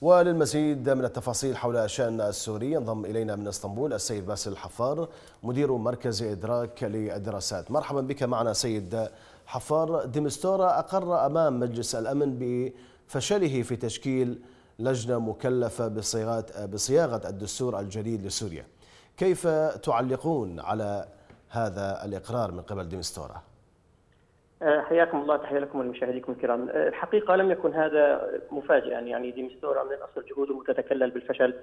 وللمزيد من التفاصيل حول الشأن السوري ينضم إلينا من إسطنبول السيد باسل الحفار مدير مركز إدراك للدراسات. مرحبا بك معنا سيد حفار. ديمستورا أقر أمام مجلس الأمن بفشله في تشكيل لجنة مكلفة بصياغة الدستور الجديد لسوريا. كيف تعلقون على هذا الإقرار من قبل ديمستورا؟ آه، حياكم الله تحية لكم ولمشاهديكم الكرام. آه، الحقيقة لم يكن هذا مفاجئا. يعني ديمستورا من الأصل جهوده تتكلل بالفشل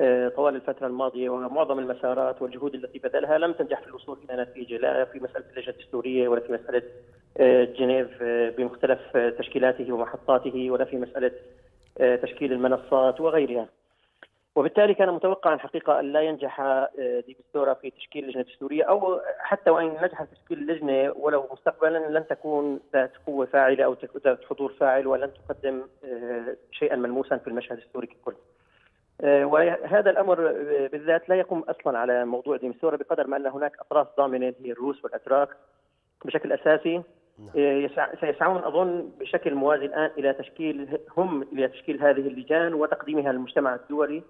آه، طوال الفترة الماضية ومعظم المسارات والجهود التي بذلها لم تنجح في الوصول إلى نتيجة لا في مسألة اللجنة الدستورية ولا في مسألة جنيف بمختلف تشكيلاته ومحطاته ولا في مسألة تشكيل المنصات وغيرها. وبالتالي كان متوقعا حقيقة أن لا ينجح آه، ديمستورا في تشكيل لجنه دستوريه أو حتى وإن نجح في تشكيل اللجنة ولو مستقبلا لن تكون ذات قوة فاعلة أو ذات حضور فاعل ولن تقدم آه، شيئا ملموسا في المشهد السوري ككل. آه، وهذا الأمر بالذات لا يقوم أصلا على موضوع ديمستورا بقدر ما أن هناك أطراف ضامنة هي الروس والاتراك بشكل أساسي نعم. سيسعون أظن بشكل موازي الآن إلى تشكيل هم إلى تشكيل هذه اللجان وتقديمها للمجتمع الدولي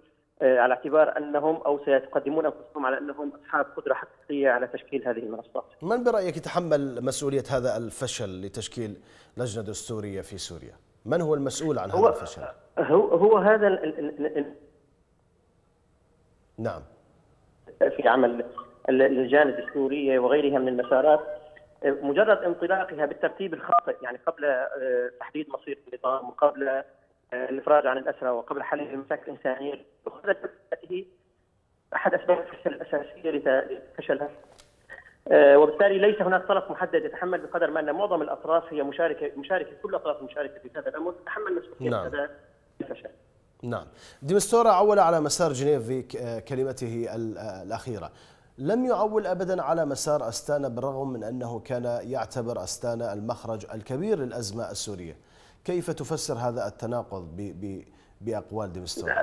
على اعتبار أنهم أو سيقدمون أنفسهم على أنهم أصحاب قدرة حقيقية على تشكيل هذه المنصات. من برأيك يتحمل مسؤولية هذا الفشل لتشكيل لجنة دستورية في سوريا؟ من هو المسؤول عن هذا الفشل؟ هو هو هذا ال ال نعم في عمل اللجان الدستورية وغيرها من المسارات مجرد انطلاقها بالترتيب الخاطئ يعني قبل آه، تحديد مصير النظام وقبل الإفراج عن الاسرى وقبل حل المشاكل الإنسانية هذه أحد أسباب الفشل الأساسية لفشلها آه، وبالتالي ليس هناك طرف محدد يتحمل بقدر ما أن معظم الأطراف هي مشاركه مشاركة كل الاطراف المشاركه في هذا الأمر تتحمل مسؤوليه نعم. هذا الفشل. نعم. ديمستورا عول على مسار جنيف في كلمته الأخيرة. لم يعول ابدا على مسار أستانا بالرغم من أنه كان يعتبر أستانا المخرج الكبير للأزمة السورية. كيف تفسر هذا التناقض بأقوال ديمستورا؟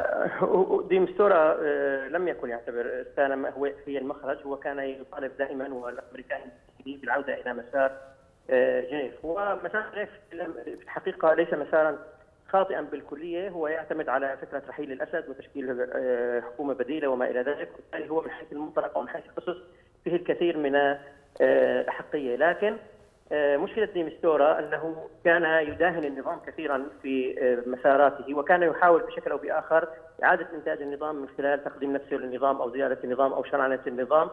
ديمستورا آه، لم يكن يعتبر استانا هو هي المخرج. هو كان يطالب دائما والأمريكان بالعودة إلى مسار آه، جنيف ومسار جنيف في الحقيقة ليس مسارا خاطئا بالكلية. هو يعتمد على فكرة رحيل الأسد وتشكيل آه، حكومة بديلة وما إلى ذلك. وبالتالي هو من حيث المنطلق ومن حيث الأسس فيه الكثير من الاحقيه لكن مشكلة ديمستورا أنه كان يداهن النظام كثيرا في آه، مساراته وكان يحاول بشكل أو بآخر إعادة إنتاج النظام من خلال تقديم نفسه للنظام أو زيادة النظام أو شرعنه النظام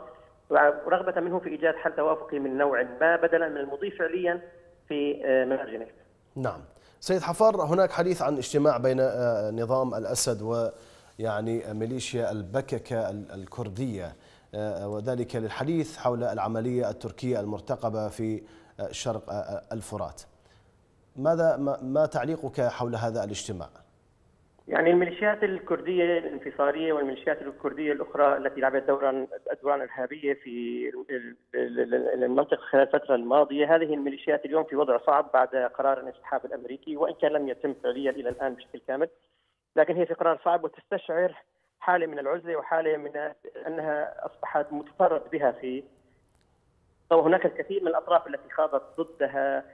ورغبة منه في إيجاد حل توافقي من نوع ما بدلا من المضي فعليا في آه، منهج جنيف. نعم. سيد حفار هناك حديث عن اجتماع بين نظام الأسد ويعني ميليشيا البككة الكردية وذلك للحديث حول العملية التركية المرتقبة في شرق الفرات ماذا ما تعليقك حول هذا الاجتماع؟ يعني الميليشيات الكردية الانفصاليه والميليشيات الكردية الأخرى التي لعبت دورا ادوارا إرهابية في المنطقة خلال الفترة الماضية، هذه الميليشيات اليوم في وضع صعب بعد قرار الانسحاب الأمريكي وإن كان لم يتم فعليا إلى الآن بشكل كامل، لكن هي في قرار صعب وتستشعر حالة من العزلة وحالة من أنها أصبحت متفرد بها في وهناك الكثير من الأطراف التي خاضت ضدها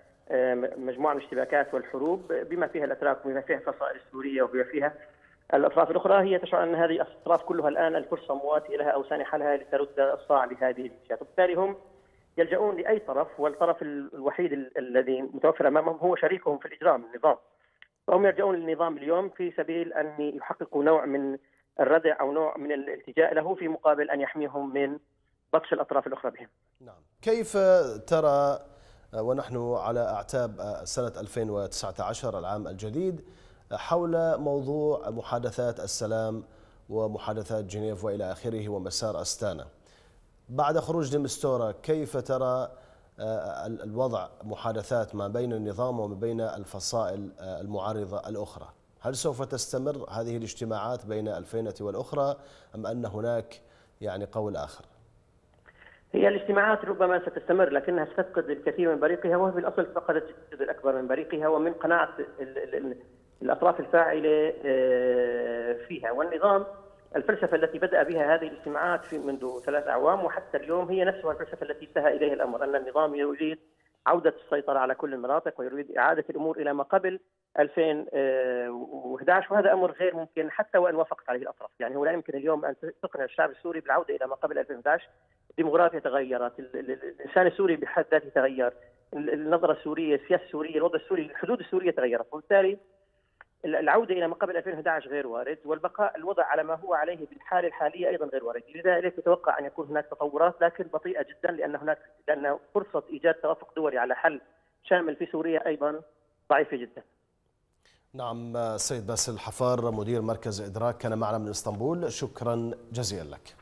مجموعة من الاشتباكات والحروب بما فيها الأتراك وبما فيها الفصائل السورية وبما فيها الأطراف الأخرى هي تشعر أن هذه الأطراف كلها الآن الفرصة مواتيه لها أو سانحة لها لترد الصاع لهذه الميليشيات وبالتالي هم يلجؤون لأي طرف والطرف الوحيد الذي متوفر أمامهم هو شريكهم في الإجرام النظام. فهم يلجؤون للنظام اليوم في سبيل ان يحققوا نوع من الردع أو نوع من الالتجاء له في مقابل أن يحميهم من بطش الأطراف الأخرى بهم. نعم. كيف ترى ونحن على أعتاب سنة 2019 العام الجديد حول موضوع محادثات السلام ومحادثات جنيف وإلى آخره ومسار أستانا. بعد خروج ديمستورا كيف ترى الوضع محادثات ما بين النظام وما بين الفصائل المعارضة الأخرى؟ هل سوف تستمر هذه الاجتماعات بين الفينة والأخرى أم أن هناك يعني قول آخر؟ هي الاجتماعات ربما ستستمر لكنها ستفقد الكثير من بريقها وهي في الأصل فقدت الجزء الأكبر من بريقها ومن قناعة الأطراف الفاعلة آه، فيها والنظام الفلسفة التي بدأ بها هذه الاجتماعات في منذ ثلاث أعوام وحتى اليوم هي نفسها الفلسفة التي انتهى إليها الأمر أن النظام يريد عودة السيطرة على كل المناطق ويريد إعادة الأمور إلى ما قبل 2011 وهذا أمر غير ممكن حتى وإن وافقت عليه الأطراف، يعني هو لا يمكن اليوم أن تقنع الشعب السوري بالعودة إلى ما قبل 2011 الديموغرافيا تغيرت، الإنسان السوري بحد ذاته تغير، النظرة السورية، السياسة السورية، الوضع السوري، الحدود السورية تغيرت، وبالتالي العودة إلى ما قبل 2011 غير وارد والبقاء الوضع على ما هو عليه بالحالة الحالية أيضا غير وارد، لذلك يتوقع أن يكون هناك تطورات لكن بطيئة جدا لأن هناك لأن فرصة إيجاد توافق دولي على حل شامل في سوريا أيضا ضعيفة جدا. نعم سيد باسل الحفار مدير مركز إدراك كان معنا من إسطنبول شكرا جزيلا لك.